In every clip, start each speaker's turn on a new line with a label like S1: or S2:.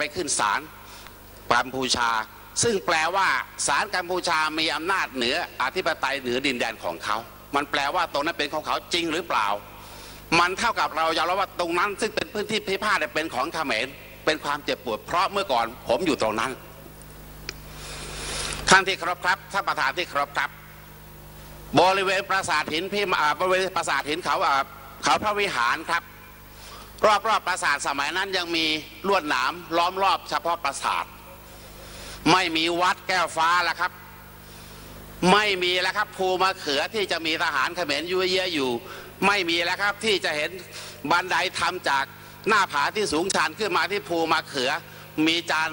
S1: ไปขึ้นศาลกัมพูชา ซึ่งแปลว่าศาลกัมพูชามีอำนาจเหนืออธิปไตยเหนือดินแดนของเขา มันแปลว่าตรงนั้นเป็นของเขาจริงหรือเปล่า มันเท่ากับเรายอมรับว่าตรงนั้น ซึ่งเป็นพื้นที่พิพาทเนี่ยเป็นของเขมรเป็นความเจ็บปวดเพราะเมื่อก่อนผมอยู่ตรงนั้นท่านที่ครพครับท่านประธานที่ครพครับ บริเวณปราสาทหินพิมาบริเวณปราสาทหินเขาอ่าเขาพระวิหารครับ รอบรอบปราสาทสมัยนั้นยังมีลวดหนามล้อมรอบเฉพาะปราสาท ไม่มีวัดแก้วฟ้าแล้วครับ ไม่มีแล้วครับภูมะเขือที่จะมีทหารเขมรยุ่ยเยอะอยู่ ไม่มีแล้วครับที่จะเห็นบันไดทำจากหน้าผาที่สูงชันขึ้นมาที่ภูมะเขือ มีจาน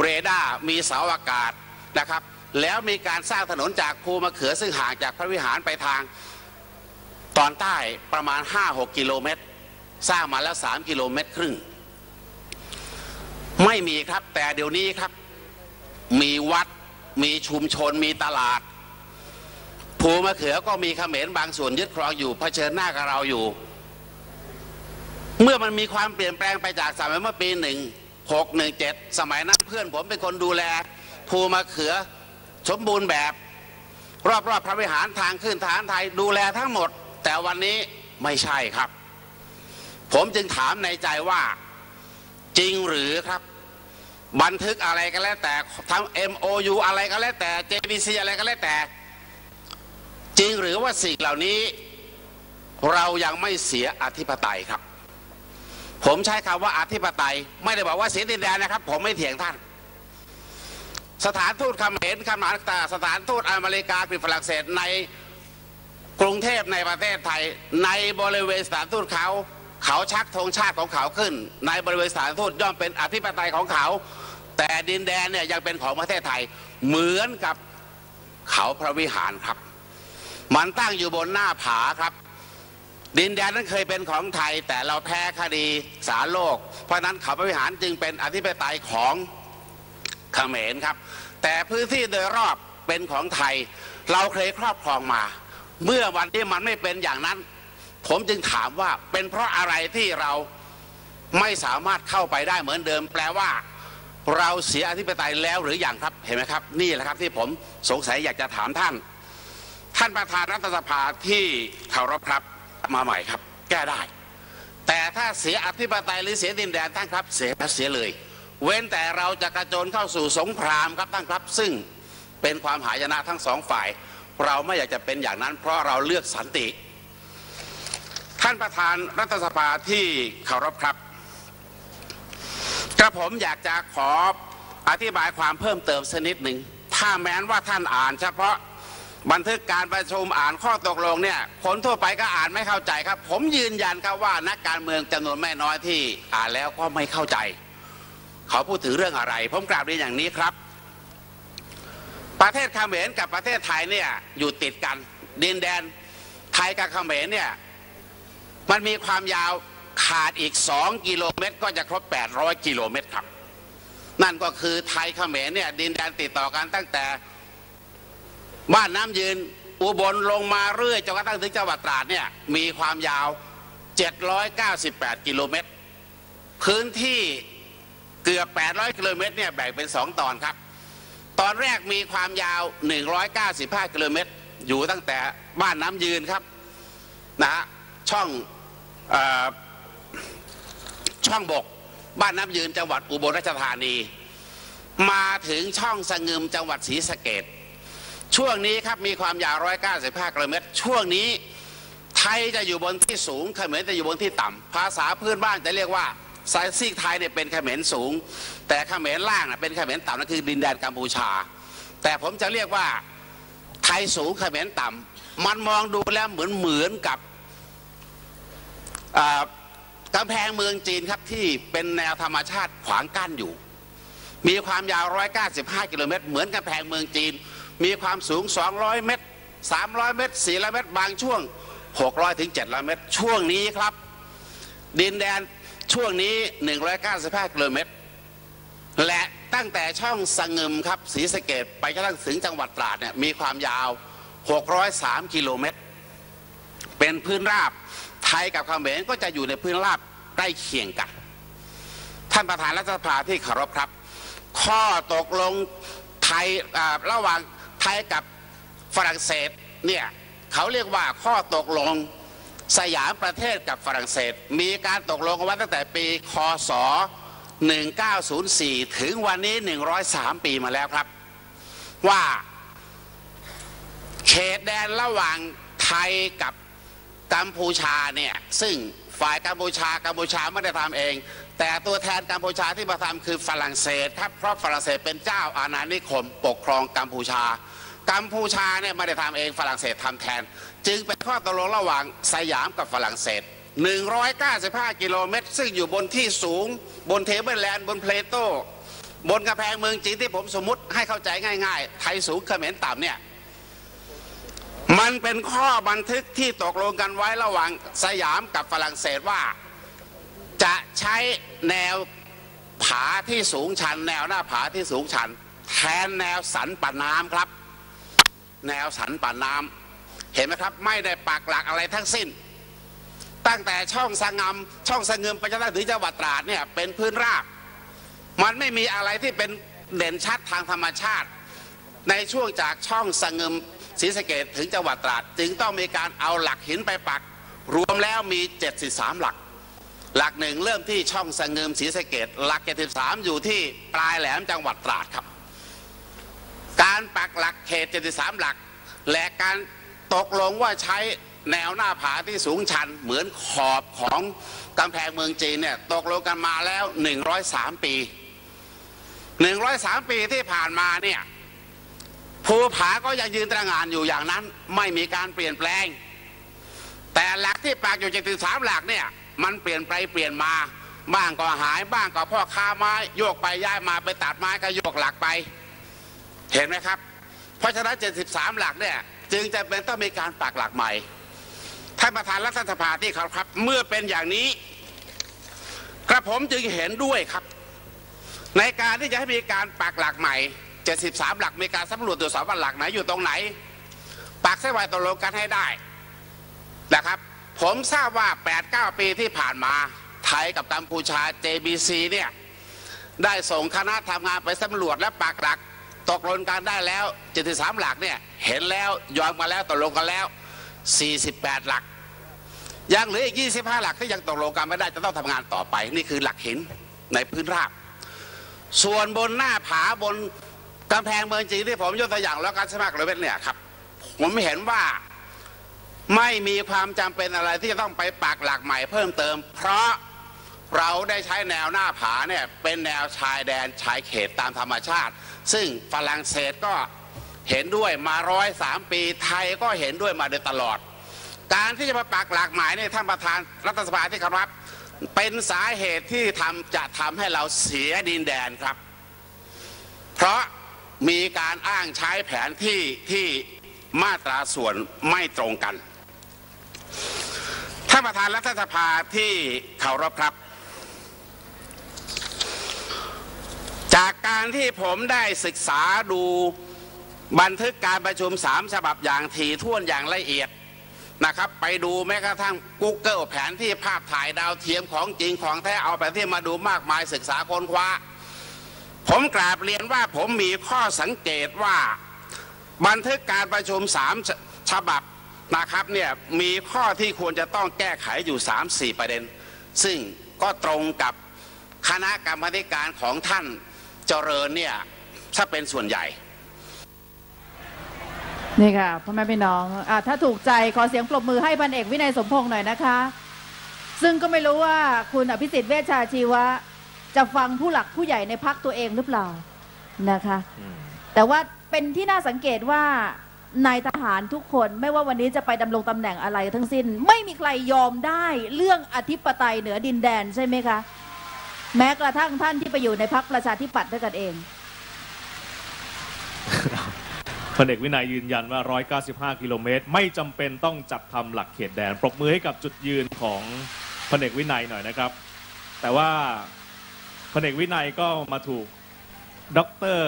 S1: เรดาร์มีเสาอากาศนะครับ แล้วมีการสร้างถนนจากภูมะเขือซึ่งห่างจากพระวิหารไปทางตอนใต้ประมาณ 5-6 กิโลเมตร สร้างมาแล้ว3กิโลเมตรครึ่ง ไม่มีครับ แต่เดี๋ยวนี้ครับ มีวัด มีชุมชน มีตลาด ภูมะเขือก็มีเขมรบางส่วนยึดครองอยู่เผชิญหน้ากับเราอยู่ เมื่อมันมีความเปลี่ยนแปลงไปจากสมัยเมื่อปีหนึ่งหกหนึ่งเจ็ดสมัยนั้นเพื่อนผมเป็นคนดูแล ภูมะเขือสมบูรณ์แบบ รอบๆพระวิหารทางขึ้นฐานไทยดูแลทั้งหมด แต่วันนี้ไม่ใช่ครับ ผมจึงถามในใจว่าจริงหรือครับ บันทึกอะไรก็แล้วแต่ทำ MOU อะไรก็แล้วแต่ JBC อะไรก็แล้วแต่ จริงหรือว่าสิ่งเหล่านี้ เรายังไม่เสียอธิปไตยครับ ผมใช้คำว่าอธิปไตย ไม่ได้บอกว่าเสียดินแดนนะครับ ผมไม่เถียงท่าน สถานทูตเขมรขมาต่างสถานทูตอเมริกากรีฝรั่งเศสในกรุงเทพในประเทศไทย ในบริเวณสถานทูตเขา เขาชักธงชาติของเขาขึ้น ในบริเวณสถานทูตย่อมเป็นอธิปไตยของเขา แต่ดินแดนเนี่ยยังเป็นของประเทศไทย เหมือนกับเขาพระวิหารครับ มันตั้งอยู่บนหน้าผาครับ ดินแดนนั้นเคยเป็นของไทย แต่เราแพ้คดีศาลโลก เพราะฉะนั้นเขาพระวิหารจึงเป็นอธิปไตยของเขมรครับ แต่พื้นที่โดยรอบเป็นของไทย เราเคยครอบครองมา เมื่อวันที่มันไม่เป็นอย่างนั้น ผมจึงถามว่าเป็นเพราะอะไรที่เราไม่สามารถเข้าไปได้เหมือนเดิม แปลว่า เราเสียอธิปไตยแล้วหรืออยังครับเห็นไหมครับ นี่แหละครับที่ผมสงสัยอยากจะถามท่าน ท่านประธานรัฐสภาที่เคารพครับมาใหม่ครับ แก้ได้ แต่ถ้าเสียอธิปไตยหรือเสียดินแดนท่านครับ เสียเสียเลย เว้นแต่เราจะกระโจนเข้าสู่สงครามครับท่านครับ ซึ่งเป็นความหายนะทั้งสองฝ่าย เราไม่อยากจะเป็นอย่างนั้น เพราะเราเลือกสันติ ท่านประธานรัฐสภาที่เคารพครับ กระผมอยากจะขออธิบายความเพิ่มเติมสักนิดหนึ่ง ถ้าแม้นว่าท่านอ่านเฉพาะบันทึกการประชุมอ่านข้อตกลงเนี่ยคนทั่วไปก็อ่านไม่เข้าใจครับ ผมยืนยันครับว่านักการเมืองจำนวนไม่น้อยที่อ่านแล้วก็ไม่เข้าใจ เขาพูดถึงเรื่องอะไร ผมกราบเรียนอย่างนี้ครับ ประเทศเขมรกับประเทศไทยเนี่ยอยู่ติดกัน ดินแดนไทยกับเขมรเนี่ย มันมีความยาวขาดอีก 2 กิโลเมตร ก็จะครบ 800 กิโลเมตรครับ นั่นก็คือไทยเขมรเนี่ยดินแดนติดต่อกันตั้งแต่บ้านน้ำยืนอุบลลงมาเรื่อยจนกระทั่งถึงจังหวัดตราดเนี่ยมีความยาว 798 กิโลเมตร พื้นที่เกือบ 800 กิโลเมตรเนี่ยแบ่งเป็น 2 ตอนครับ ตอนแรกมีความยาว 195 กิโลเมตร อยู่ตั้งแต่บ้านน้ำยืนครับนะฮะช่อง ช่องบก บ้านน้ำยืนจังหวัดอุบลราชธานี มาถึงช่องสงึมจังหวัดศรีสะเกดช่วงนี้ครับมีความยาว 195กิโลเมตร ช่วงนี้ไทยจะอยู่บนที่สูงเขมรจะอยู่บนที่ต่ำภาษาพื้นบ้านจะเรียกว่าสายซีกไทยเนี่ยเป็นเขมรสูง แต่เขมรล่างน่ะเป็นเขมรต่ำนั่นคือดินแดนกัมพูชา แต่ผมจะเรียกว่าไทยสูงเขมรต่ำมันมองดูแล้วเหมือนเหมือนกับ กำแพงเมืองจีนครับที่เป็นแนวธรรมชาติขวางกั้นอยู่ มีความยาว 195 กิโลเมตร เหมือนกำแพงเมืองจีน มีความสูง 200 เมตร 300 เมตร 400 เมตร บางช่วง 600 ถึง 700 เมตร ช่วงนี้ครับ ดินแดนช่วงนี้ 195 กิโลเมตร และตั้งแต่ช่องสงึมครับศรีสะเกดไปกระทั่งถึงจังหวัดตราดเนี่ยมีความยาว 603 กิโลเมตร เป็นพื้นราบ ไทยกับเขมรก็จะอยู่ในพื้นราบใกล้เคียงกัน ท่านประธานรัฐสภาที่เคารพครับ ข้อตกลงไทยระหว่างไทยกับฝรั่งเศสเนี่ยเขาเรียกว่าข้อตกลงสยามประเทศกับฝรั่งเศส มีการตกลงกันไว้ตั้งแต่ปีคศ 1904 ถึงวันนี้ 103 ปีมาแล้วครับ ว่าเขตแดนระหว่างไทยกับ กัมพูชาเนี่ยซึ่งฝ่ายกัมพูชากัมพูชาไม่ได้ทำเอง แต่ตัวแทนกัมพูชาที่มาทำคือฝรั่งเศสครับเพราะฝรั่งเศสเป็นเจ้าอาณานิคม ปกครองกัมพูชา กัมพูชาเนี่ยไม่ได้ทำเองฝรั่งเศสทำแทน จึงเป็นข้อตกลงระหว่างสยามกับฝรั่งเศส 195 กิโลเมตร ซึ่งอยู่บนที่สูง บน tableland บน plateau บนกระแพงเมืองจีนที่ผมสมมติให้เข้าใจง่าย ๆ ไทยสูงเขมรต่ำเนี่ย มันเป็นข้อบันทึกที่ตกลงกันไว้ระหว่างสยามกับฝรั่งเศสว่า จะใช้แนวผาที่สูงชัน แนวหน้าผาที่สูงชัน แทนแนวสันป่าน้ำครับ แนวสันป่าน้ำเห็นไหมครับ ไม่ได้ปักหลักอะไรทั้งสิ้น ตั้งแต่ช่องสงาช่องสะเงืมไปจนถึงจังหวัดตราดเนี่ยเป็นพื้นราบ มันไม่มีอะไรที่เป็นเด่นชัดทางธรรมชาติ ในช่วงจากช่องสะเงืม ศรีสะเกดถึงจังหวัดตราดจึงต้องมีการเอาหลักหินไปปัก รวมแล้วมี 73 หลัก หลักหนึ่งเริ่มที่ช่องสะเงืมศรีสะเกดหลัก73 อยู่ที่ปลายแหลมจังหวัดตราดครับ การปักหลักเขต 73 หลัก และการตกลงว่าใช้แนวหน้าผาที่สูงชันเหมือนขอบของกำแพงเมืองจีนเนี่ยตกลงกันมาแล้ว 103 ปี 103 ปีที่ผ่านมาเนี่ย ภูผาก็ยังยืนตระงานอยู่อย่างนั้น ไม่มีการเปลี่ยนแปลง แต่หลักที่ปักอยู่73หลักเนี่ย มันเปลี่ยนไปเปลี่ยนมา บ้างก็หายบ้างก็พ่อค้าไม้โยกไปย้ายมาไปตัดไม้ก็โยกหลักไป เห็นไหมครับ เพราะฉะนั้น73หลักเนี่ย จึงจะเป็นต้องมีการปักหลักใหม่ท่านประธานรัฐสภาที่เคาพครับ เมื่อเป็นอย่างนี้ กระผมจึงเห็นด้วยครับ ในการที่จะให้มีการปักหลักใหม่ 73 หลักมีการสำรวจตรวจสอบว่าหลักไหนอยู่ตรงไหนปักเส้นไว้ตกลงกันให้ได้นะครับ ผมทราบว่า 8-9 ปีที่ผ่านมาไทยกับกัมพูชา JBC เนี่ยได้ส่งคณะทำงานไปสำรวจและปักหลักตกลงกันได้แล้ว 73 หลักเนี่ยเห็นแล้วยอมมาแล้วตกลงกันแล้ว 48 หลัก ยังเหลืออีก 25 หลักที่ยังตกลงกันไม่ได้จะต้องทำงานต่อไป นี่คือหลักหินในพื้นราบ ส่วนบนหน้าผาบน กำแพงเมืองจีนที่ผมยกตัวอย่างแล้วการสมัครเลยเป็นเนี่ยครับ ผมเห็นว่าไม่มีความจำเป็นอะไรที่จะต้องไปปักหลักใหม่เพิ่มเติม เพราะเราได้ใช้แนวหน้าผาเนี่ยเป็นแนวชายแดนชายเขตตามธรรมชาติ ซึ่งฝรั่งเศสก็เห็นด้วยมาร้อยสามปีไทยก็เห็นด้วยมาโดยตลอด การที่จะมาปักหลักหมายเนี่ยท่านประธานรัฐสภาที่เคารพเป็นสาเหตุที่ทำจะทำให้เราเสียดินแดนครับ เพราะ มีการอ้างใช้แผนที่ที่มาตราส่วนไม่ตรงกัน ท่านประธานรัฐสภาที่เคารพครับ จากการที่ผมได้ศึกษาดูบันทึกการประชุมสามฉบับอย่างถี่ถ้วนอย่างละเอียดนะครับ ไปดูแม้กระทั่ง Google แผนที่ภาพถ่ายดาวเทียมของจริงของแท้เอาแผนที่มาดูมากมายศึกษาค้นคว้า ผมกราบเรียนว่าผมมีข้อสังเกตว่า บันทึกการประชุมสามฉบับนะครับเนี่ยมีข้อที่ควรจะต้องแก้ไขอยู่ 3-4 ประเด็น ซึ่งก็ตรงกับคณะกรรมาธิการของท่านเจริญเนี่ยถ้าเป็นส่วนใหญ่
S2: นี่ค่ะพ่อแม่พี่น้องอถ้าถูกใจขอเสียงปรบมือให้พันเอกวินัยสมพงษ์หน่อยนะคะ ซึ่งก็ไม่รู้ว่าคุณอภิสิทธิ์เวชชาชีวะ จะฟังผู้หลักผู้ใหญ่ในพักตัวเองหรือเปล่านะคะ แต่ว่าเป็นที่น่าสังเกตว่านายทหารทุกคนไม่ว่าวันนี้จะไปดำรงตำแหน่งอะไรทั้งสิ้น ไม่มีใครยอมได้เรื่องอธิปไตยเหนือดินแดนใช่ไหมคะ แม้กระทั่งท่านที่ไปอยู่ในพักประชาธิปัตย์ด้วยกันเอง
S3: พลเอกวินัยยืนยันว่า 195 กิโลเมตร ไม่จำเป็นต้องจัดทำหลักเขตแดน ปรบมือให้กับจุดยืนของพลเอกวินัยหน่อยนะครับ แต่ว่า พลเอกวินัยก็มาถูกดร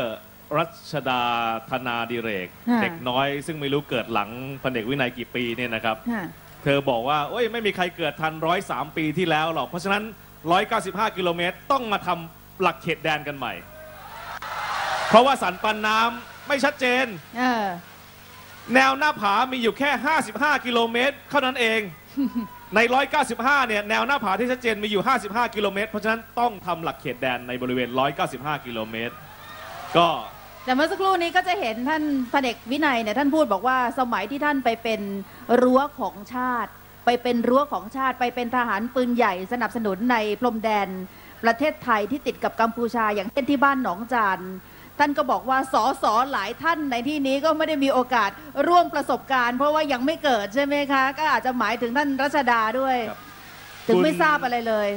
S3: รัชดาธนาดิเรก
S2: ค่ะ
S3: เด็กน้อย ซึ่งไม่รู้เกิดหลังพลเอกวินัยกี่ปีเนี่ยนะครับ
S2: ค่ะ
S3: เธอบอกว่าโอ้ยไม่มีใครเกิดทันร้อยสามปีที่แล้วหรอก เพราะฉะนั้น 195 กิโลเมตรต้องมาทำหลักเขตแดนกันใหม่ เพราะว่าสันปันน้ำไม่ชัดเจน
S2: เออ
S3: แนวหน้าผามีอยู่แค่ 55 กิโลเมตรเท่านั้นเอง ใน 195 เนี่ย แนวหน้าผาที่ชัดเจนมีอยู่ 55 กิโลเมตร เพราะฉะนั้นต้องทำหลักเขตแดนในบริเวณ 195 กิโลเมตร ก็
S2: แต่เมื่อสักครู่นี้ก็จะเห็นท่านพระเอกวินัยเนี่ยท่านพูดบอกว่าสมัยที่ท่านไปเป็นรั้วของชาติ ไปเป็นรั้วของชาติ ไปเป็นทหารปืนใหญ่สนับสนุนในพรมแดน ประเทศไทยที่ติดกับกัมพูชาอย่างเช่นที่บ้านหนองจาน ท่านก็บอกว่าสอสอหลายท่านในที่นี้ก็ไม่ได้มีโอกาสร่วมประสบการณ์ เพราะว่ายังไม่เกิดใช่ไหมคะ ก็อาจจะหมายถึงท่านรัชดาด้วย
S3: ครับ
S2: ถึง
S3: คุณ
S2: ไม่ทราบอะไรเลย